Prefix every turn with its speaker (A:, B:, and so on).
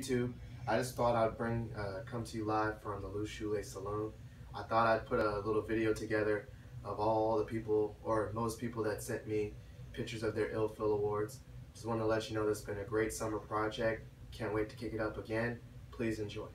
A: YouTube. I just thought I'd bring uh, come to you live from the Loose Shoelace Saloon. I thought I'd put a little video together of all the people, or most people that sent me pictures of their Ill Phil Awards. Just want to let you know this has been a great summer project. Can't wait to kick it up again. Please enjoy.